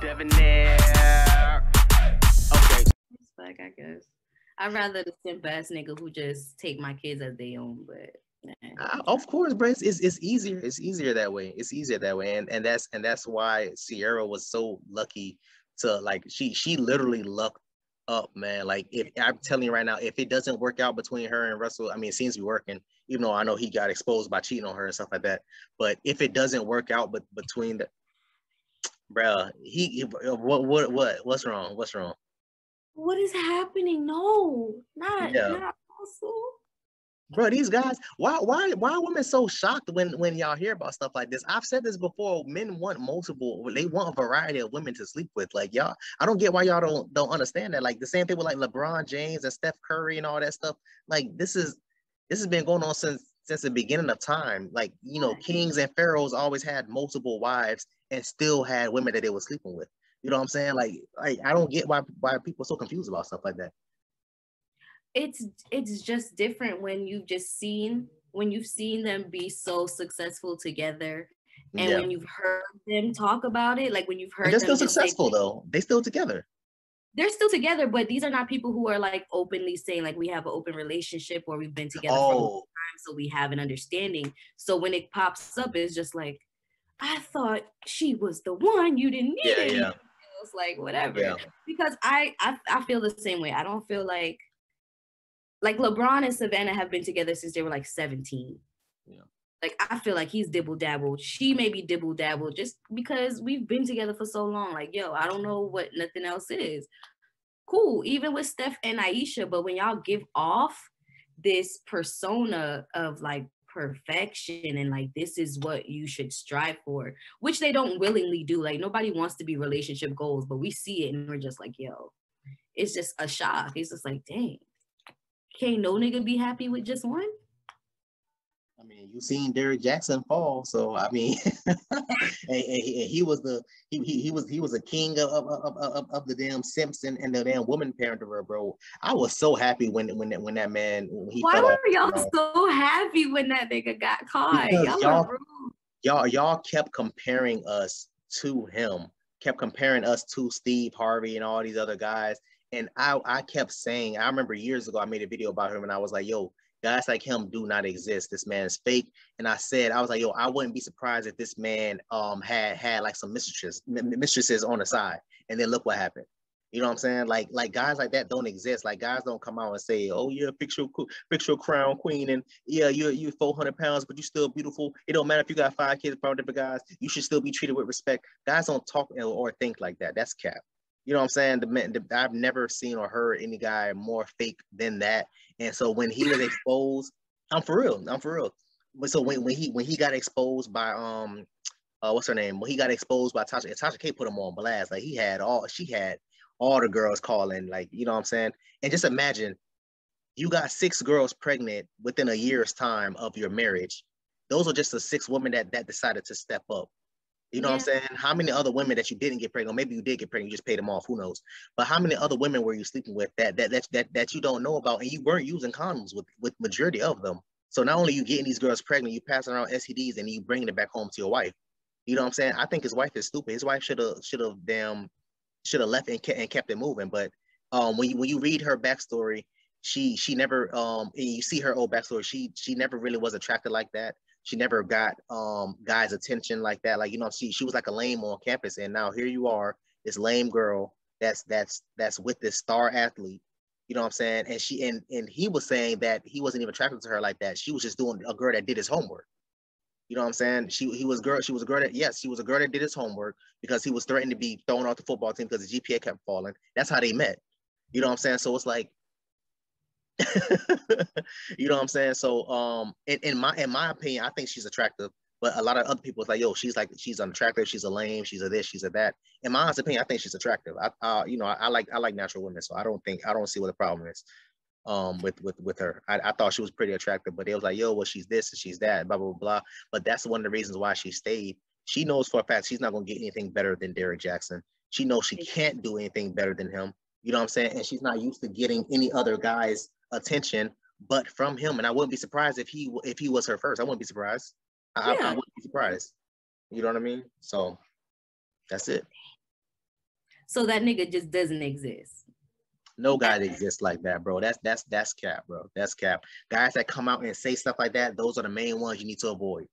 Debonair. Okay. Fuck, I guess. I'd rather the simp ass nigga who just take my kids as they own, but uh, of course, bro. It's, it's, it's easier. It's easier that way. It's easier that way, and and that's and that's why Ciara was so lucky to like she she literally lucked up, man. Like if I'm telling you right now, if it doesn't work out between her and Russell, I mean, it seems to be working. Even though I know he got exposed by cheating on her and stuff like that, but if it doesn't work out, but between the, bruh, he what what what what's wrong? What's wrong? What is happening? No, not yeah. not bro these guys why why why are women so shocked when when y'all hear about stuff like this i've said this before men want multiple they want a variety of women to sleep with like y'all i don't get why y'all don't don't understand that like the same thing with like lebron james and steph curry and all that stuff like this is this has been going on since since the beginning of time like you know kings and pharaohs always had multiple wives and still had women that they were sleeping with. You know what i'm saying? Like, like i don't get why why people are so confused about stuff like that. It's it's just different when you've just seen when you've seen them be so successful together and yeah. when you've heard them talk about it like when you've heard and they're still successful say, though. They still together. They're still together but these are not people who are like openly saying like we have an open relationship or we've been together oh. For a long time so we have an understanding so when it pops up it's just like i thought she was the one you didn't need yeah, yeah. It's like whatever yeah. because I, I i feel the same way i don't feel like like LeBron and Savannah have been together since they were like 17. Yeah. Like I feel like he's dibble dabble. She may be dibble dabble just because we've been together for so long. Like, yo, I don't know what nothing else is. Cool, even with Steph and Ayesha, but when y'all give off this persona of like perfection and like this is what you should strive for, which they don't willingly do. Like nobody wants to be relationship goals, but we see it and we're just like, yo, it's just a shock. It's just like, dang, can't no nigga be happy with just one? I mean, you've seen Derrick Jaxn fall, so I mean, and, and, he, he, was the he, he, he was he was a king of of, of, of, of the damn Simpson and the damn woman parent of her, bro. I was so happy when when that when that man. When he Why were y'all so happy when that nigga got caught? Y'all, y'all, y'all y'all kept comparing us to him, kept comparing us to Steve Harvey and all these other guys, and I, I kept saying, I remember years ago, I made a video about him and I was like, yo, guys like him do not exist. This man is fake. And I said, I was like, yo, I wouldn't be surprised if this man um had had like some mistresses, mistresses on the side. And then look what happened. You know what I'm saying? Like, like guys like that don't exist. Like guys don't come out and say, "Oh yeah, fix your fix your crown queen," and yeah, you're you 400 pounds, but you're still beautiful. It don't matter if you got five kids from different guys. You should still be treated with respect. Guys don't talk or think like that. That's cap. You know what I'm saying? The, the, I've never seen or heard any guy more fake than that. And so when he was exposed, I'm for real. I'm for real. But so when, when he when he got exposed by um uh what's her name? When he got exposed by Tasha, Tasha K put him on blast. Like he had all she had all the girls calling, like, you know what I'm saying? And just imagine you got six girls pregnant within a year's time of your marriage. Those are just the six women that that decided to step up you know yeah. what I'm saying? How many other women that you didn't get pregnant? Maybe you did get pregnant, you just paid them off. Who knows? But how many other women were you sleeping with that that that that, that you don't know about, and you weren't using condoms with with majority of them? So not only you getting these girls pregnant, you passing around STDs, and you bringing it back home to your wife. You know what I'm saying? I think his wife is stupid. His wife should have should have damn should have left and kept, and kept it moving. But um, when you when you read her backstory, she she never um and you see her old backstory. She she never really was attracted like that she never got um guys' attention like that. Like you know, she she was like a lame on campus, and now here you are, this lame girl that's that's that's with this star athlete. You know what I'm saying? And she and and he was saying that he wasn't even attracted to her like that. She was just doing a girl that did his homework. You know what I'm saying? She he was girl. She was a girl that yes, she was a girl that did his homework because he was threatened to be thrown off the football team because the GPA kept falling. That's how they met. You know what I'm saying? So it's like you know what I'm saying? So um in, in my in my opinion, I think she's attractive. But a lot of other people is like, yo, she's like she's unattractive, she's a lame, she's a this, she's a that. In my honest opinion, I think she's attractive. I uh, you know, I, I, like I like natural women, so I don't think I don't see what the problem is um with with with her. I, I thought she was pretty attractive, but they was like, yo, well, she's this and she's that, blah blah blah. But that's one of the reasons why she stayed. She knows for a fact she's not gonna get anything better than Derrick Jaxn. She knows she can't do anything better than him. You know what I'm saying? And she's not used to getting any other guys attention but from him. And I wouldn't be surprised if he if he was her first. I wouldn't be surprised. I, yeah. I, I wouldn't be surprised. You know what I mean? So that's it. So that nigga just doesn't exist. No guy exists like that, bro. That's that's that's cap, bro. That's cap. Guys that come out and say stuff like that, those are the main ones you need to avoid.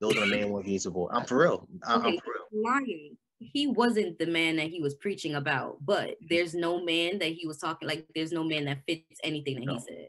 Those are the main ones you need to avoid. I'm for real. I'm, Okay, I'm for real. lying. He wasn't the man that he was preaching about, but mm-hmm. there's no man that he was talking like there's no man that fits anything that No. he said.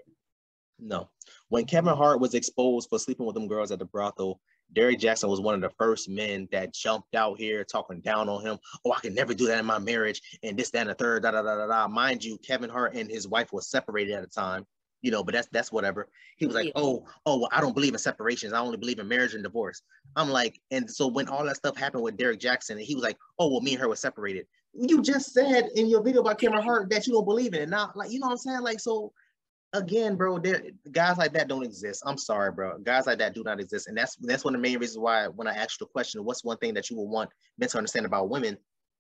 No. When Kevin Hart was exposed for sleeping with them girls at the brothel, Derrick Jaxn was one of the first men that jumped out here talking down on him. Oh, I can never do that in my marriage, and this, that, and the third, da da da da da. Mind you, Kevin Hart and his wife was separated at the time. You know, but that's that's whatever. He was like, Yeah. oh, oh, well, I don't believe in separations. I only believe in marriage and divorce. I'm like, and so when all that stuff happened with Derrick Jaxn, and he was like, oh, well, me and her were separated. You just said in your video about Kevin Hart that you don't believe in it. Now, like, you know what I'm saying? Like, so again, bro, there guys like that don't exist. I'm sorry, bro. Guys like that do not exist. And that's that's one of the main reasons why when I asked you the question, what's one thing that you would want men to understand about women?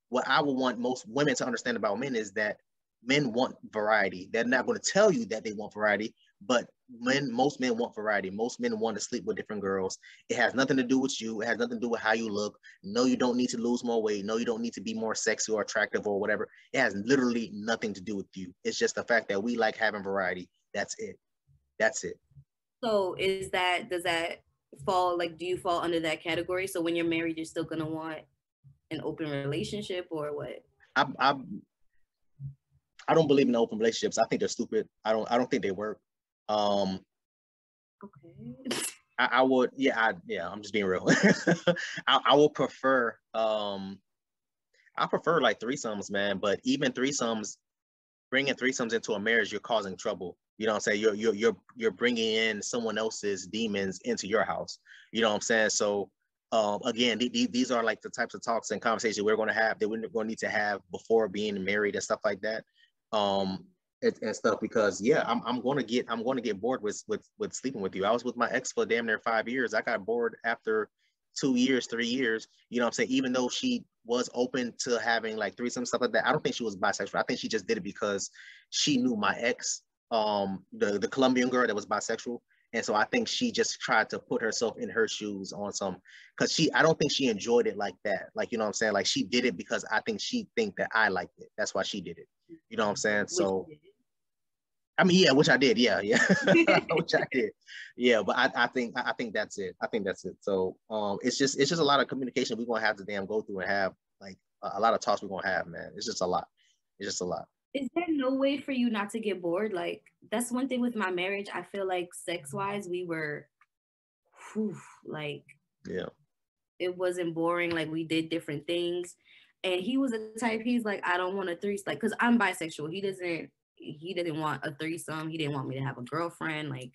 What I would want most women to understand about men is that men want variety. They're not going to tell you that they want variety, but men, most men want variety. Most men want to sleep with different girls. It has nothing to do with you. It has nothing to do with how you look. No, you don't need to lose more weight. No, you don't need to be more sexy or attractive or whatever. It has literally nothing to do with you. It's just the fact that we like having variety. That's it. That's it. So is that does that fall like do you fall under that category? So when you're married, you're still gonna want an open relationship or what? I, I, I don't believe in open relationships. I think they're stupid. I don't. I don't think they work. Um, Okay. I, I would, yeah, I, yeah. I'm just being real. I, I would prefer, um, I prefer like threesomes, man. But even threesomes, bringing threesomes into a marriage, you're causing trouble. You know what I'm saying? You're you're you're you're bringing in someone else's demons into your house. You know what I'm saying? So, um, again, the- the- these are like the types of talks and conversations we're going to have that we're going to need to have before being married and stuff like that. Um, and, and stuff because yeah, I'm I'm going to get I'm going to get bored with with with sleeping with you. I was with my ex for damn near five years. I got bored after two years, three years. You know what I'm saying? Even though she was open to having like threesome stuff like that, I don't think she was bisexual. I think she just did it because she knew my ex, um, the the Colombian girl that was bisexual. And so I think she just tried to put herself in her shoes on some, cause she, I don't think she enjoyed it like that. Like, you know what I'm saying? Like she did it because I think she think that I liked it. That's why she did it. You know what I'm saying? So. I mean, yeah, which I did, yeah, yeah, which I did, yeah. But I, I think, I think that's it. I think that's it. So, um, it's just, it's just a lot of communication we're gonna have to damn go through and have like a, a lot of talks we're gonna have, man. It's just a lot. It's just a lot. is there no way for you not to get bored? Like that's one thing with my marriage. I feel like sex wise, we were whew, like Yeah. it wasn't boring. Like we did different things. And he was a type, he's like, I don't want a threesome, like, cause I'm bisexual. He doesn't, he didn't want a threesome. He didn't want me to have a girlfriend, like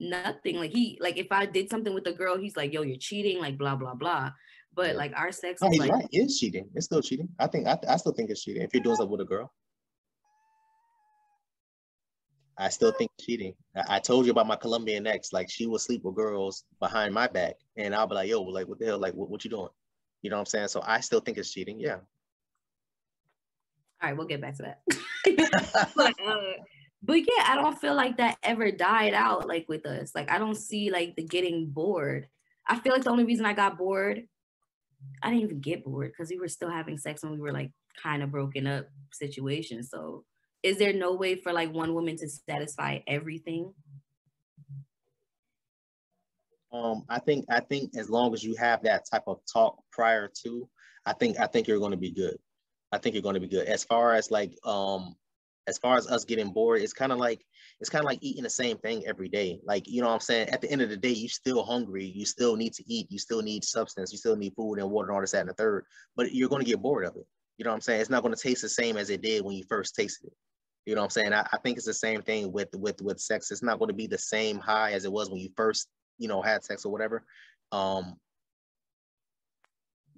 nothing. Like he, like if I did something with a girl, he's like, yo, you're cheating, like blah, blah, blah. But Yeah. like our sex oh, No, was like, right. It's cheating. It's still cheating. I think, I, I still think it's cheating if you're doing stuff with a girl. I still think cheating. I, I told you about my Colombian ex. Like she would sleep with girls behind my back, and I'll be like, "Yo, like what the hell? Like what, what you doing?" You know what I'm saying? So I still think it's cheating. Yeah. all right, we'll get back to that. but, uh, but yeah, I don't feel like that ever died out like with us. Like I don't see like the getting bored. I feel like the only reason I got bored, I didn't even get bored because we were still having sex when we were like kind of broken up situation. So is there no way for like one woman to satisfy everything? Um, I think I think as long as you have that type of talk prior to, I think I think you're going to be good. I think you're going to be good. As far as like um, as far as us getting bored, it's kind of like it's kind of like eating the same thing every day. Like you know what I'm saying. At the end of the day, you still hungry. You still need to eat. You still need substance. You still need food and water and all this that and the third. But you're going to get bored of it. You know what I'm saying? It's not going to taste the same as it did when you first tasted it. You know what I'm saying? I, I think it's the same thing with with with sex. It's not going to be the same high as it was when you first you know had sex or whatever. Um,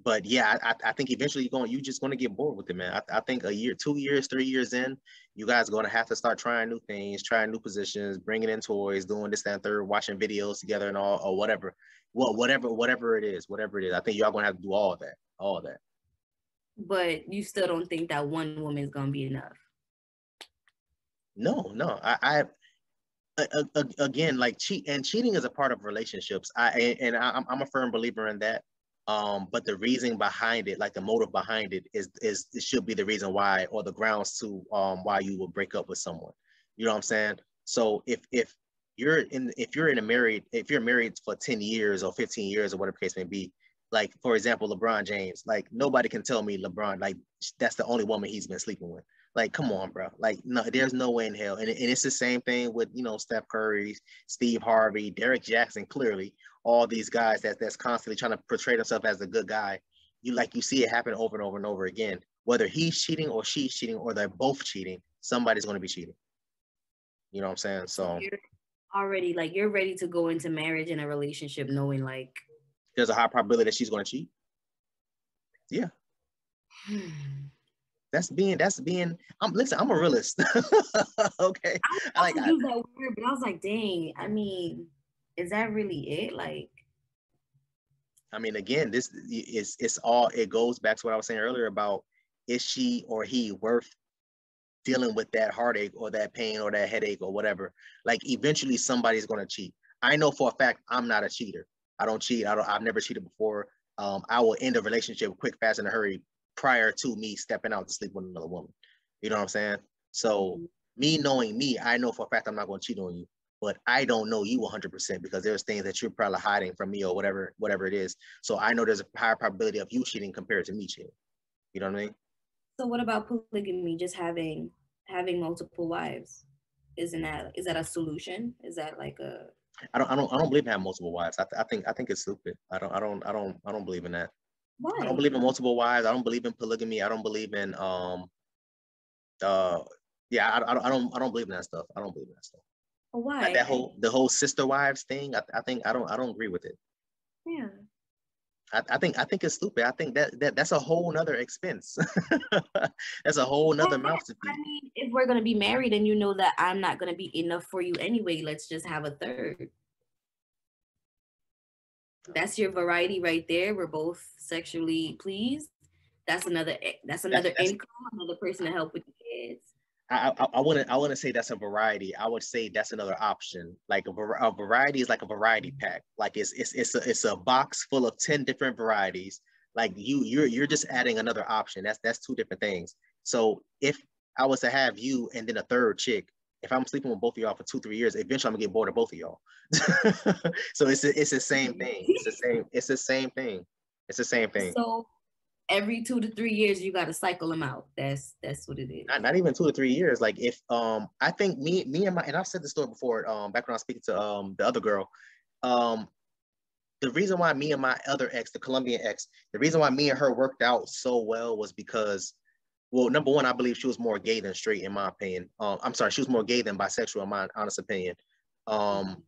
but yeah, I, I think eventually you're going, you just going to get bored with it, man. I, I think a year, two years, three years in, you guys are going to have to start trying new things, trying new positions, bringing in toys, doing this, that, and third, watching videos together and all, or whatever. Well, whatever, whatever it is, whatever it is. I think y'all going to have to do all of that, all of that. But you still don't think that one woman is gonna be enough. No, no, I, I again, like cheat and cheating is a part of relationships. I and I, I'm I'm a firm believer in that. Um, but the reason behind it, like the motive behind it, is is it should be the reason why or the grounds to um why you would break up with someone. You know what I'm saying? So if if you're in if you're in a married if you're married for 10 years or 15 years or whatever case may be, like for example, LeBron James, like nobody can tell me LeBron like that's the only woman he's been sleeping with. Like, come on, bro. Like, no, there's no way in hell. And, and it's the same thing with you know Steph Curry, Steve Harvey, Derrick Jaxn. Clearly, all these guys that that's constantly trying to portray themselves as a good guy. You like you see it happen over and over and over again. Whether he's cheating or she's cheating or they're both cheating, somebody's going to be cheating. You know what I'm saying? So you're already like you're ready to go into marriage and a relationship knowing like there's a high probability that she's going to cheat. Yeah. Hmm. That's being that's being I'm listen, I'm a realist. okay. I, like use that word, but I was like, dang, I mean, is that really it? Like I mean, again, this is it's all it goes back to what I was saying earlier about is she or he worth dealing with that heartache or that pain or that headache or whatever. Like eventually somebody's gonna cheat. I know for a fact I'm not a cheater. I don't cheat. I don't I've never cheated before. Um, I will end a relationship quick, fast, in a hurry prior to me stepping out to sleep with another woman. You know what I'm saying? So mm-hmm. me knowing me, I know for a fact I'm not going to cheat on you, but I don't know you 100% because there's things that you're probably hiding from me or whatever, whatever it is. So I know there's a higher probability of you cheating compared to me cheating. You know what I mean? So what about polygamy? Just having having multiple wives? Isn't that is that a solution? Is that like a I don't I don't I don't believe in having multiple wives. I, th- I think I think it's stupid. I don't I don't I don't I don't believe in that. Why? I don't believe in multiple wives. I don't believe in polygamy. I don't believe in um uh yeah, I, I don't I don't I don't believe in that stuff. I don't believe in that stuff. why? Like that whole the whole sister wives thing, I, I think I don't I don't agree with it. Yeah. I, I think I think it's stupid. I think that, that that's a whole nother expense. that's a whole nother mouth to feed. I mean, if we're gonna be married and you know that I'm not gonna be enough for you anyway, let's just have a third that's your variety right there. We're both sexually pleased. That's another eh, that's another that's, income, another person to help with the kids. I, I, I wouldn't I wouldn't say that's a variety. I would say that's another option. Like a, a variety is like a variety pack. Like it's it's it's a, it's a box full of 10 different varieties. Like you you're you're just adding another option. That's that's two different things. So if I was to have you and then a third chick, if I'm sleeping with both of y'all for two, three years, eventually I'm gonna get bored of both of y'all. so it's it's the same thing. It's the same. It's the same thing. It's the same thing. So every two to three years, you got to cycle them out. That's that's what it is. Not, not even two to three years. Like if um, I think me me and my and I've said this story before. Um, back when I was speaking to um the other girl, um, the reason why me and my other ex, the Colombian ex, the reason why me and her worked out so well was because well, number one, I believe she was more gay than straight, in my opinion. Um, I'm sorry, she was more gay than bisexual, in my honest opinion. Um,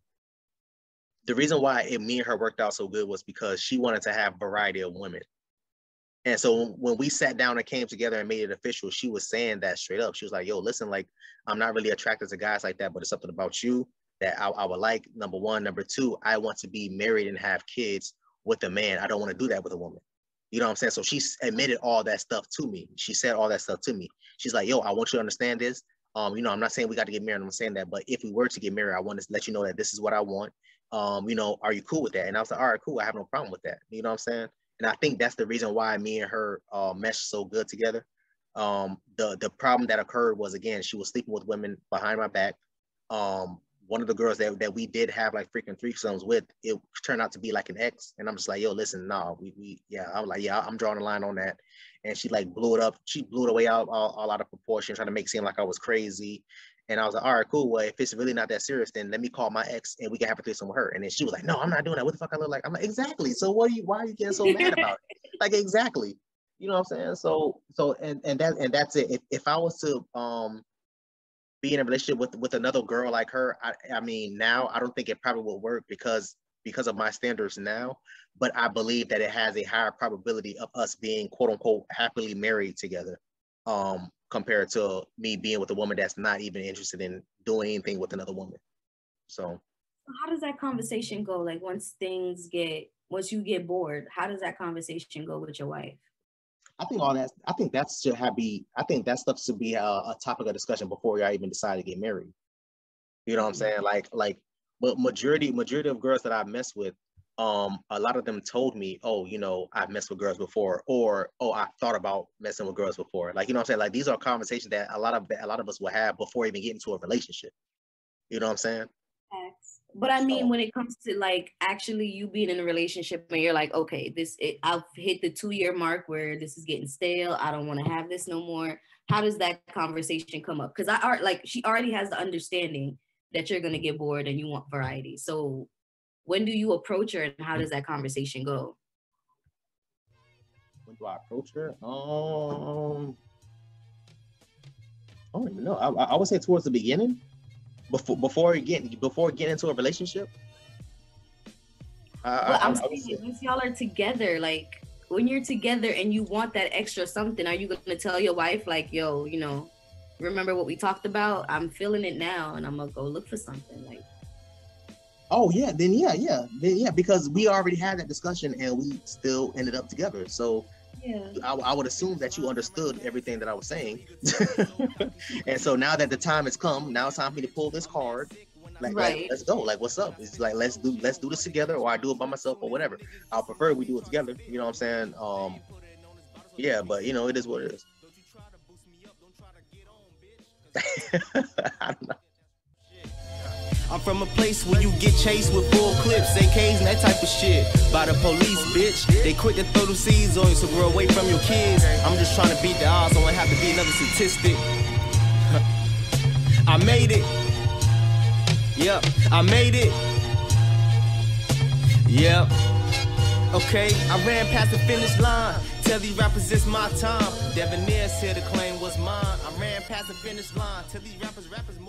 the reason why it, me and her worked out so good was because she wanted to have variety of women. And so when we sat down and came together and made it official, she was saying that straight up. She was like, yo, listen, like, I'm not really attracted to guys like that, but it's something about you that I, I would like. Number one. Number two, I want to be married and have kids with a man. I don't want to do that with a woman. You know what I'm saying? So she admitted all that stuff to me. She said all that stuff to me. She's like, yo, I want you to understand this. Um, you know, I'm not saying we got to get married. I'm saying that, but if we were to get married, I want to let you know that this is what I want. Um, you know, are you cool with that? And I was like, all right, cool. I have no problem with that. You know what I'm saying? And I think that's the reason why me and her uh, meshed so good together. Um, the the problem that occurred was again, she was sleeping with women behind my back. Um, one of the girls that, that we did have like freaking threesomes with, it turned out to be like an ex. And I'm just like, yo, listen, nah, we, we yeah, I was like, yeah, I'm drawing a line on that. And she like blew it up. She blew it away out all, all out of proportion, trying to make it seem like I was crazy. And I was like, all right, cool. Well, if it's really not that serious, then let me call my ex and we can have a threesome with her. And then she was like, no, I'm not doing that. What the fuck I look like? I'm like, exactly. So what are you, why are you getting so mad about it? Like, exactly. You know what I'm saying? So, so, and, and that, and that's it. If, if I was to, um, be in a relationship with with another girl like her, I, I mean, now I don't think it probably will work because because of my standards now. But I believe that it has a higher probability of us being quote unquote happily married together, um, compared to me being with a woman that's not even interested in doing anything with another woman. So, how does that conversation go? Like once things get once you get bored, how does that conversation go with your wife? I think all that. I think that should have be. I think that stuff should be a, a topic of discussion before y'all even decide to get married. You know what I'm mm-hmm. saying? Like, like, but majority majority of girls that I mess with, um, a lot of them told me, oh, you know, I've messed with girls before, or oh, I thought about messing with girls before. Like, you know what I'm saying? Like these are conversations that a lot of a lot of us will have before even getting into a relationship. You know what I'm saying? But I mean, when it comes to like actually you being in a relationship and you're like, okay, this it, I've hit the two year mark where this is getting stale. I don't want to have this no more. How does that conversation come up? Because I are like she already has the understanding that you're gonna get bored and you want variety. So when do you approach her and how does that conversation go? When do I approach her? Um, I don't even know. I, I would say towards the beginning, before before getting before getting into a relationship. well, I, am saying once y'all are together, like when you're together and you want that extra something, are you gonna tell your wife like, "Yo, you know, remember what we talked about? I'm feeling it now, and I'm gonna go look for something." Like, Oh yeah, then yeah, yeah, then yeah, because we already had that discussion and we still ended up together. So yeah. I, I would assume that you understood everything that I was saying. and so now that the time has come, now it's time for me to pull this card. Like, right. let's go. Like, what's up? It's like let's do let's do this together, or I do it by myself, or whatever. I'll prefer we do it together. You know what I'm saying? Um, yeah, but you know, it is what it is. from a place where you get chased with full clips, AKs, and that type of shit. By the police, bitch. They quick to throw the seeds on you, so grow away from your kids. I'm just trying to beat the odds, I don't have to be another statistic. I made it. Yep, I made it. Yep. Okay, I ran past the finish line. Tell these rappers it's my time. Debonair said the claim was mine. I ran past the finish line. Tell these rappers rappers